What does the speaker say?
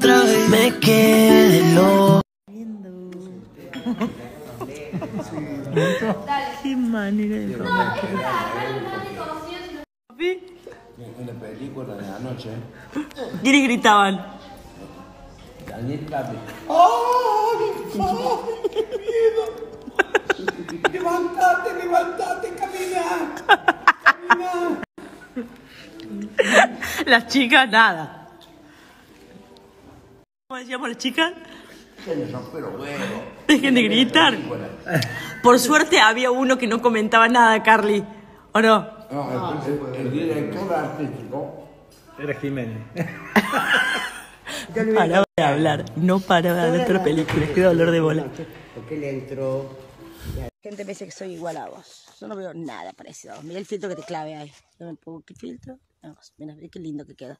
otra vez me quedé loco. Qué manera de comer. En la película de anoche, ¿Quiénes gritaban? Daniel Capi. ¡Levantate, levantate, camina! ¡Camina! Las chicas, nada. ¿Cómo decíamos las chicas? Se rompe los huevos. Dejen de gritar. Por suerte había uno que no comentaba nada, Carly. ¿O no? No, el, director artístico. Era Jiménez. No paraba de hablar. No paraba de hablar de películas. Qué dolor de bola. Porque le entró. La gente me dice que soy igual a vos. Yo no veo nada parecido a vos. Mira el filtro que te clave ahí. Yo me pongo qué filtro. Mira, mira qué lindo que queda.